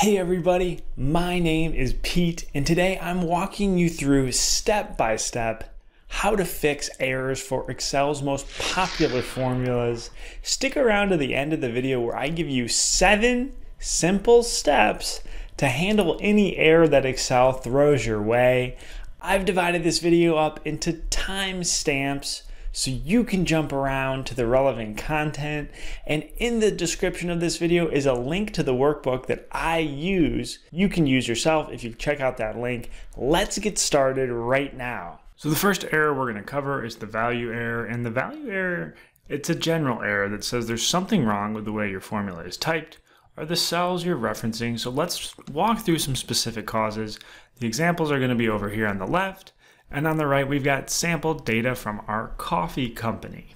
Hey everybody, my name is Pete, and today I'm walking you through step by step how to fix errors for Excel's most popular formulas. Stick around to the end of the video where I give you seven simple steps to handle any error that Excel throws your way. I've divided this video up into timestamps so you can jump around to the relevant content. And in the description of this video is a link to the workbook that I use. You can use yourself if you check out that link. Let's get started right now. So the first error we're going to cover is the value error. And the value error, it's a general error that says there's something wrong with the way your formula is typed or the cells you're referencing. So let's walk through some specific causes. The examples are going to be over here on the left. And on the right, we've got sampled data from our coffee company.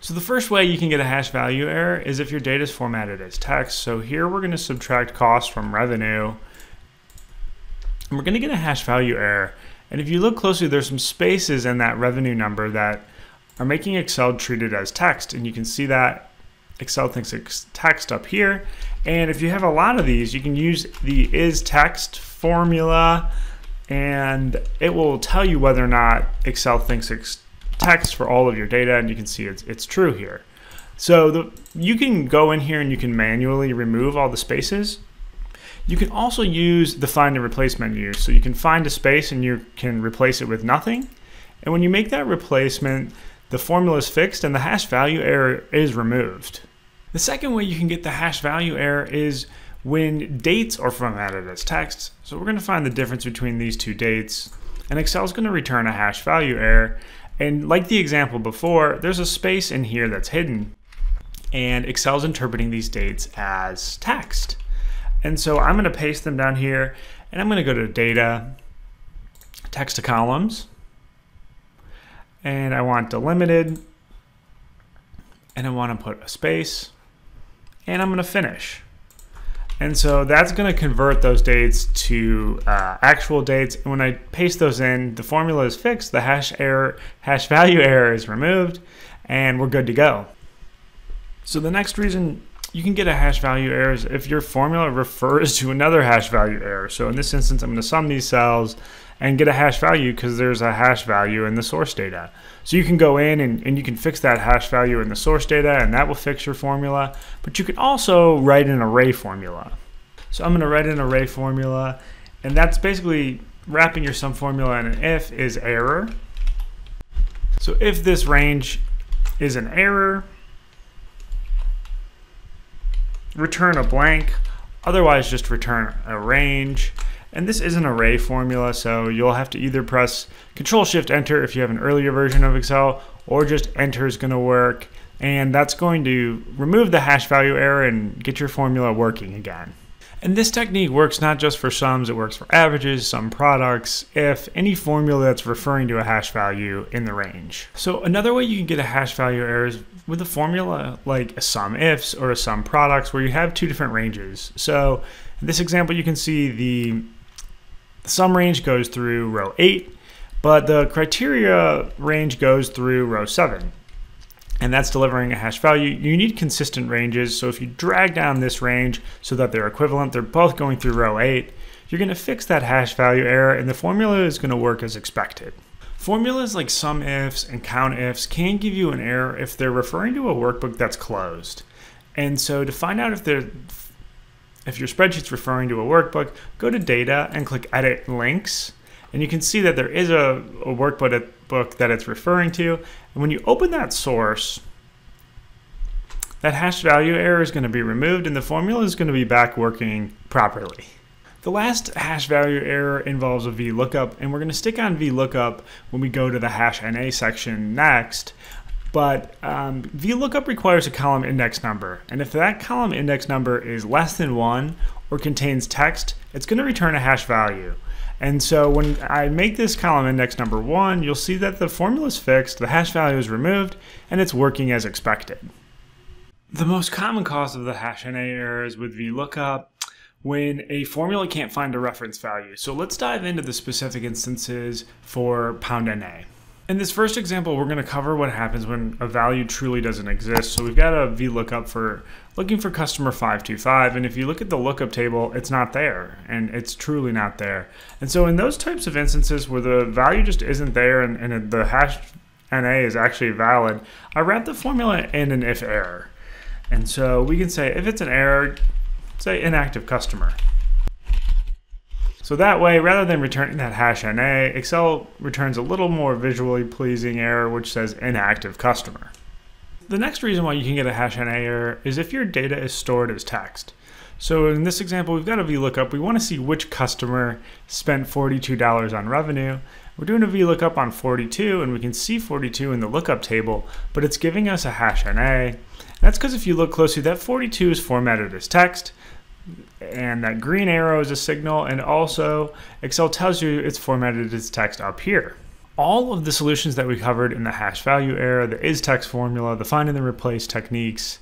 So the first way you can get a hash value error is if your data is formatted as text. So here we're going to subtract cost from revenue. And we're going to get a hash value error. And if you look closely, there's some spaces in that revenue number that are making Excel treat it as text. And you can see that Excel thinks it's text up here. And if you have a lot of these, you can use the is text formula and it will tell you whether or not Excel thinks it's text for all of your data, and you can see it's, it's true here. So the, you can go in here and you can manually remove all the spaces. You can also use the find and replace menu. So you can find a space and you can replace it with nothing. And when you make that replacement, the formula is fixed and the hash value error is removed. The second way you can get the hash value error is when dates are formatted as text. So we're going to find the difference between these two dates. And Excel is going to return a hash value error. And like the example before, there's a space in here that's hidden. And Excel is interpreting these dates as text. And so I'm going to paste them down here. And I'm going to go to Data, Text to Columns. And I want delimited. And I want to put a space. And I'm going to finish. And so that's going to convert those dates to uh, actual dates. And when I paste those in, the formula is fixed, the hash error, hash value error is removed, and we're good to go. So the next reason you can get a hash value error is if your formula refers to another hash value error. So in this instance, I'm going to sum these cells and get a hash value because there's a hash value in the source data. So you can go in and, and you can fix that hash value in the source data and that will fix your formula. But you can also write an array formula. So I'm going to write an array formula and that's basically wrapping your sum formula in an if is error. So if this range is an error, return a blank, otherwise just return a range. And this is an array formula, so you'll have to either press Control Shift Enter if you have an earlier version of Excel, or just Enter is going to work. And that's going to remove the hash value error and get your formula working again. And this technique works not just for sums, it works for averages, sum products, if, any formula that's referring to a hash value in the range. So another way you can get a hash value error is with a formula like a sum ifs or a sum products where you have two different ranges. So in this example, you can see the the sum range goes through row 8, but the criteria range goes through row 7. And that's delivering a hash value. You need consistent ranges. So if you drag down this range so that they're equivalent, they're both going through row 8, you're going to fix that hash value error and the formula is going to work as expected. Formulas like sum ifs and count ifs can give you an error if they're referring to a workbook that's closed. And so to find out if they're if your spreadsheet's referring to a workbook, go to Data and click Edit Links. And you can see that there is a, a workbook that it's referring to. And when you open that source, that hash value error is going to be removed and the formula is going to be back working properly. The last hash value error involves a VLOOKUP, and we're going to stick on VLOOKUP when we go to the hash NA section next. But um, VLOOKUP requires a column index number, and if that column index number is less than one or contains text, it's going to return a hash value. And so when I make this column index number one, you'll see that the formula is fixed, the hash value is removed, and it's working as expected. The most common cause of the hash NA error is with VLOOKUP when a formula can't find a reference value. So let's dive into the specific instances for pound NA. In this first example, we're going to cover what happens when a value truly doesn't exist. So we've got a VLOOKUP for looking for customer 525. And if you look at the lookup table, it's not there and it's truly not there. And so in those types of instances where the value just isn't there and, and the hash NA is actually valid, I wrap the formula in an if error. And so we can say if it's an error, say inactive customer. So that way, rather than returning that hash NA, Excel returns a little more visually pleasing error which says inactive customer. The next reason why you can get a hash NA error is if your data is stored as text. So in this example, we've got a VLOOKUP. We want to see which customer spent $42 on revenue. We're doing a VLOOKUP on 42 and we can see 42 in the lookup table, but it's giving us a hash NA. That's because if you look closely, that 42 is formatted as text and that green arrow is a signal and also Excel tells you it's formatted as text up here. All of the solutions that we covered in the hash value error, the is text formula, the find and then replace techniques,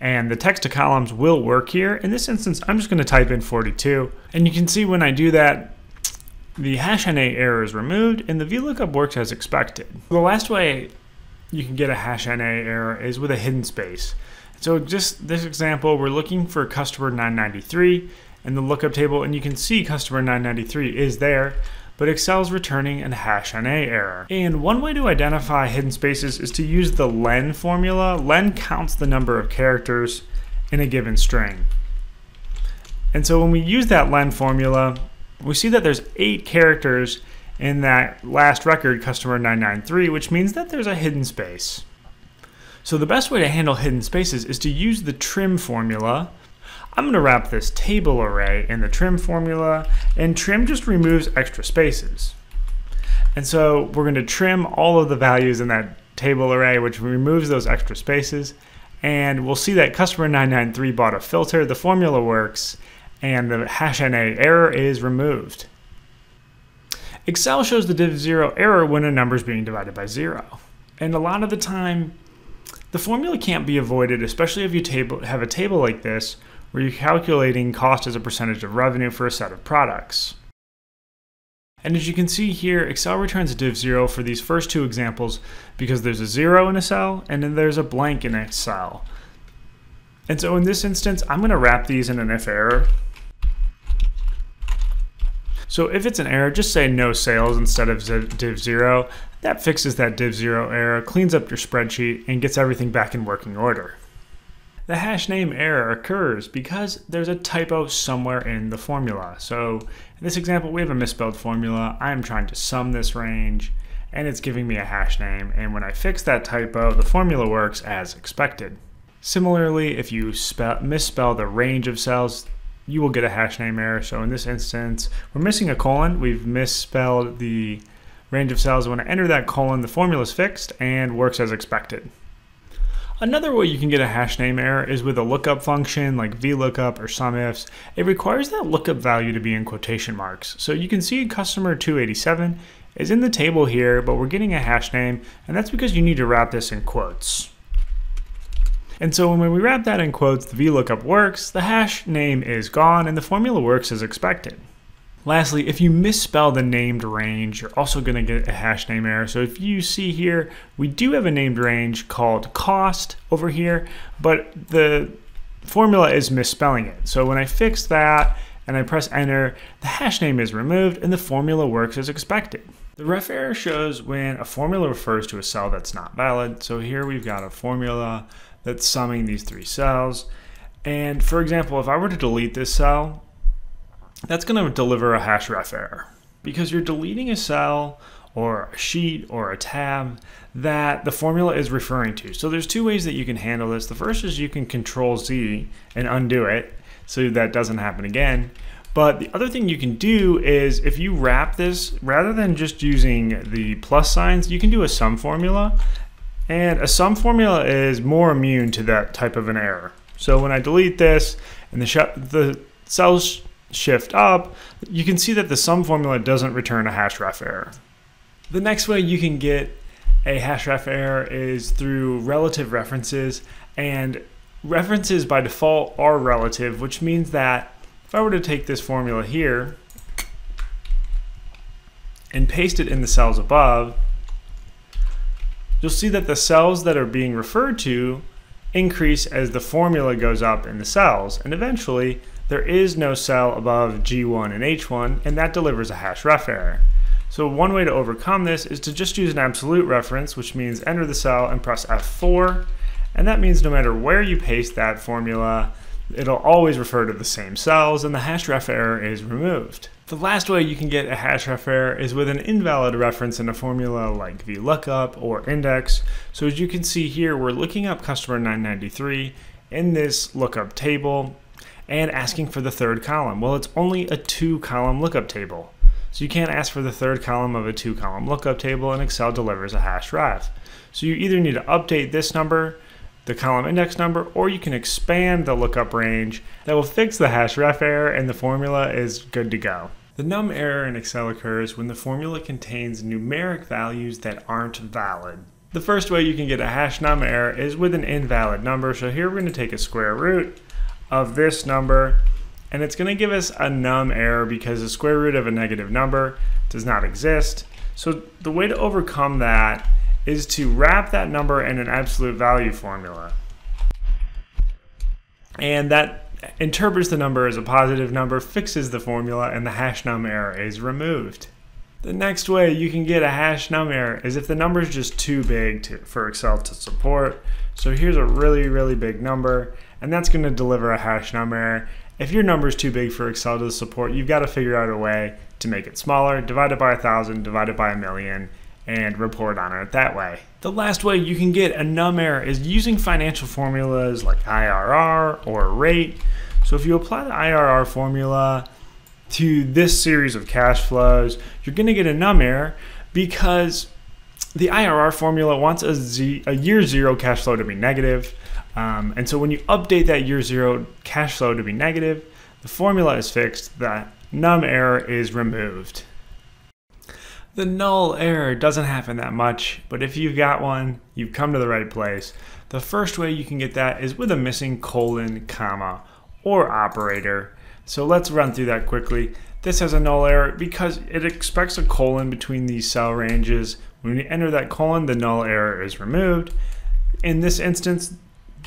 and the text to columns will work here. In this instance, I'm just going to type in 42 and you can see when I do that the hash NA error is removed and the VLOOKUP works as expected. The last way you can get a hash NA error is with a hidden space. So just this example, we're looking for customer 993 in the lookup table, and you can see customer 993 is there, but Excel's returning a hash NA error. And one way to identify hidden spaces is to use the len formula. Len counts the number of characters in a given string. And so when we use that len formula, we see that there's eight characters in that last record, customer 993, which means that there's a hidden space. So the best way to handle hidden spaces is to use the trim formula. I'm going to wrap this table array in the trim formula, and trim just removes extra spaces. And so we're going to trim all of the values in that table array, which removes those extra spaces. And we'll see that customer 993 bought a filter, the formula works, and the hash NA error is removed. Excel shows the div 0 error when a number is being divided by 0. And a lot of the time, the formula can't be avoided, especially if you table, have a table like this where you're calculating cost as a percentage of revenue for a set of products. And as you can see here, Excel returns a div 0 for these first two examples because there's a 0 in a cell and then there's a blank in a cell. And so in this instance, I'm going to wrap these in an if error. So if it's an error, just say no sales instead of div 0. That fixes that div 0 error, cleans up your spreadsheet, and gets everything back in working order. The hash name error occurs because there's a typo somewhere in the formula. So in this example, we have a misspelled formula. I'm trying to sum this range, and it's giving me a hash name. And when I fix that typo, the formula works as expected. Similarly, if you misspell the range of cells, you will get a hash name error. So in this instance, we're missing a colon. We've misspelled the range of cells. When I enter that colon, the formula is fixed and works as expected. Another way you can get a hash name error is with a lookup function like VLOOKUP or SUMIFS. It requires that lookup value to be in quotation marks. So you can see customer 287 is in the table here, but we're getting a hash name, and that's because you need to wrap this in quotes. And so when we wrap that in quotes, the VLOOKUP works, the hash name is gone, and the formula works as expected. Lastly, if you misspell the named range, you're also going to get a hash name error. So if you see here, we do have a named range called cost over here, but the formula is misspelling it. So when I fix that and I press enter, the hash name is removed and the formula works as expected. The ref error shows when a formula refers to a cell that's not valid. So here we've got a formula that's summing these three cells. And for example, if I were to delete this cell, that's going to deliver a hash ref error because you're deleting a cell or a sheet or a tab that the formula is referring to. So there's two ways that you can handle this. The first is you can control Z and undo it so that doesn't happen again. But the other thing you can do is if you wrap this, rather than just using the plus signs, you can do a sum formula. And a sum formula is more immune to that type of an error. So when I delete this and the, the cells shift up, you can see that the sum formula doesn't return a hash ref error. The next way you can get a hash ref error is through relative references, and references by default are relative, which means that if I were to take this formula here and paste it in the cells above, you'll see that the cells that are being referred to increase as the formula goes up in the cells, and eventually there is no cell above G1 and H1, and that delivers a hash ref error. So one way to overcome this is to just use an absolute reference, which means enter the cell and press F4, and that means no matter where you paste that formula, it'll always refer to the same cells and the hash ref error is removed. The last way you can get a hash ref error is with an invalid reference in a formula like VLOOKUP or index. So as you can see here, we're looking up customer 993 in this lookup table and asking for the third column. Well, it's only a two column lookup table. So you can't ask for the third column of a two column lookup table and Excel delivers a hash ref. So you either need to update this number the column index number, or you can expand the lookup range that will fix the hash ref error and the formula is good to go. The num error in Excel occurs when the formula contains numeric values that aren't valid. The first way you can get a hash num error is with an invalid number. So here we're going to take a square root of this number and it's going to give us a num error because the square root of a negative number does not exist. So the way to overcome that is to wrap that number in an absolute value formula. And that interprets the number as a positive number, fixes the formula, and the hash num error is removed. The next way you can get a hash num error is if the number is just too big to, for Excel to support. So here's a really, really big number, and that's going to deliver a hash number. If your number is too big for Excel to support, you've got to figure out a way to make it smaller, divide it by a thousand, divide it by a million, and report on it that way. The last way you can get a num error is using financial formulas like IRR or rate. So if you apply the IRR formula to this series of cash flows, you're going to get a num error because the IRR formula wants a, year zero cash flow to be negative. Um, and so when you update that year zero cash flow to be negative, the formula is fixed, that num error is removed. The null error doesn't happen that much, but if you've got one, you've come to the right place. The first way you can get that is with a missing colon, comma, or operator. So let's run through that quickly. This has a null error because it expects a colon between these cell ranges. When you enter that colon, the null error is removed. In this instance,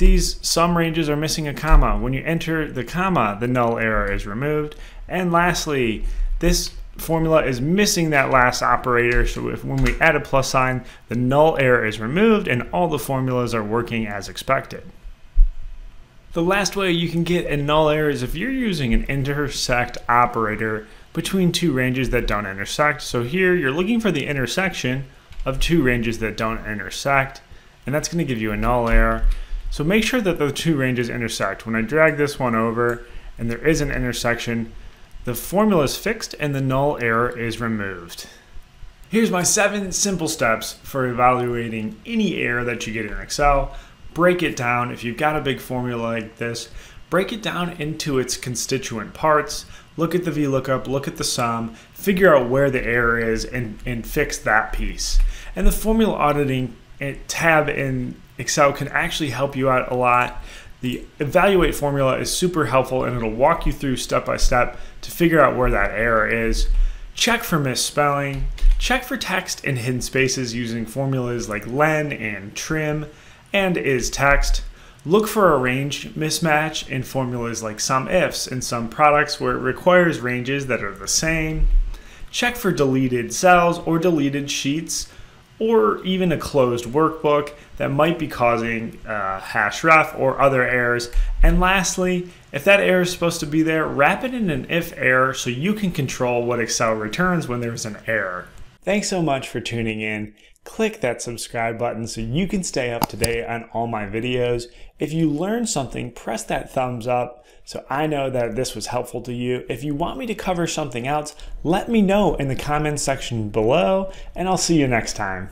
these sum ranges are missing a comma. When you enter the comma, the null error is removed. And lastly, this formula is missing that last operator. So if when we add a plus sign, the null error is removed and all the formulas are working as expected. The last way you can get a null error is if you're using an intersect operator between two ranges that don't intersect. So here you're looking for the intersection of two ranges that don't intersect, and that's going to give you a null error. So make sure that the two ranges intersect. When I drag this one over and there is an intersection, the formula is fixed and the null error is removed. Here's my seven simple steps for evaluating any error that you get in Excel. Break it down. If you've got a big formula like this, break it down into its constituent parts. Look at the VLOOKUP, look at the sum, figure out where the error is, and, and fix that piece. And the formula auditing eh, tab in Excel can actually help you out a lot the evaluate formula is super helpful and it'll walk you through step by step to figure out where that error is. Check for misspelling. Check for text and hidden spaces using formulas like len and trim and is text. Look for a range mismatch in formulas like SUMIFS and sum products where it requires ranges that are the same. Check for deleted cells or deleted sheets or even a closed workbook that might be causing uh, hash ref or other errors. And lastly, if that error is supposed to be there, wrap it in an if error so you can control what Excel returns when there's an error. Thanks so much for tuning in. Click that subscribe button so you can stay up to date on all my videos. If you learned something, press that thumbs up so I know that this was helpful to you. If you want me to cover something else, let me know in the comments section below, and I'll see you next time.